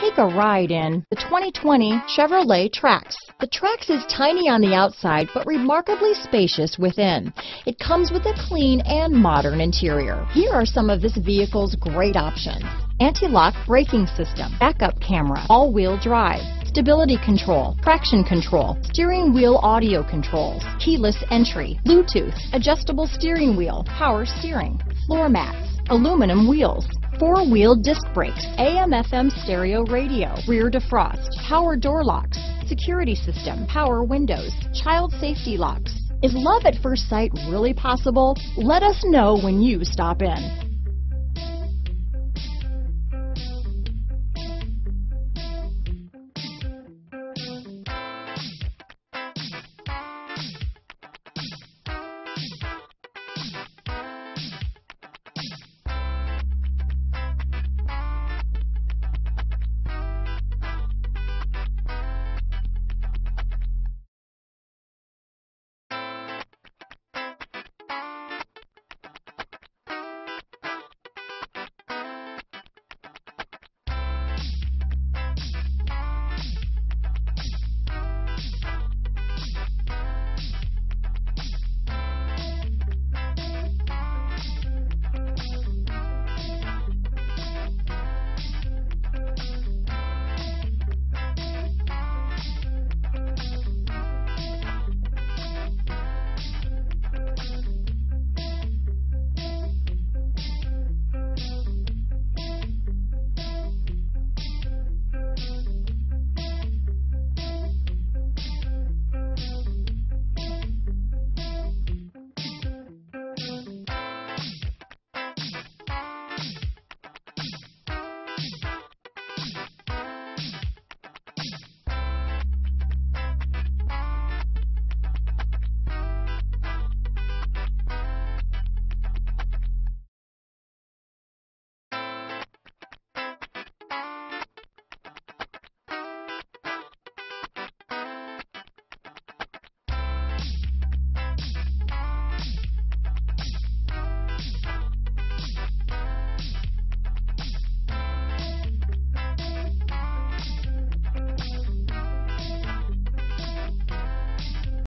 Take a ride in the 2020 Chevrolet Trax. The Trax is tiny on the outside, but remarkably spacious within. It comes with a clean and modern interior. Here are some of this vehicle's great options. Anti-lock braking system, backup camera, all-wheel drive, stability control, traction control, steering wheel audio controls, keyless entry, Bluetooth, adjustable steering wheel, power steering, floor mats, aluminum wheels, four-wheel disc brakes, AM-FM stereo radio, rear defrost, power door locks, security system, power windows, child safety locks. Is love at first sight really possible? Let us know when you stop in.